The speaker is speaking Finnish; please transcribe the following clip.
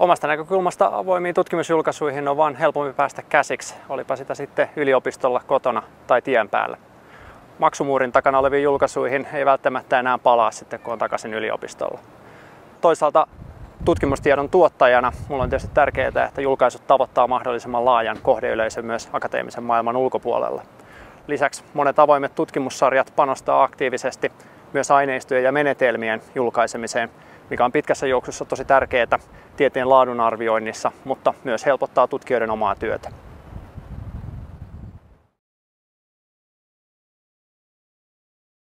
Omasta näkökulmasta avoimiin tutkimusjulkaisuihin on vaan helpompi päästä käsiksi, olipa sitä sitten yliopistolla, kotona tai tien päällä. Maksumuurin takana oleviin julkaisuihin ei välttämättä enää palaa sitten, kun on takaisin yliopistolla. Toisaalta tutkimustiedon tuottajana mulla on tietysti tärkeää, että julkaisut tavoittaa mahdollisimman laajan kohdeyleisön myös akateemisen maailman ulkopuolella. Lisäksi monet avoimet tutkimussarjat panostaa aktiivisesti myös aineistojen ja menetelmien julkaisemiseen, mikä on pitkässä juoksussa tosi tärkeää tieteen laadun arvioinnissa, mutta myös helpottaa tutkijoiden omaa työtä.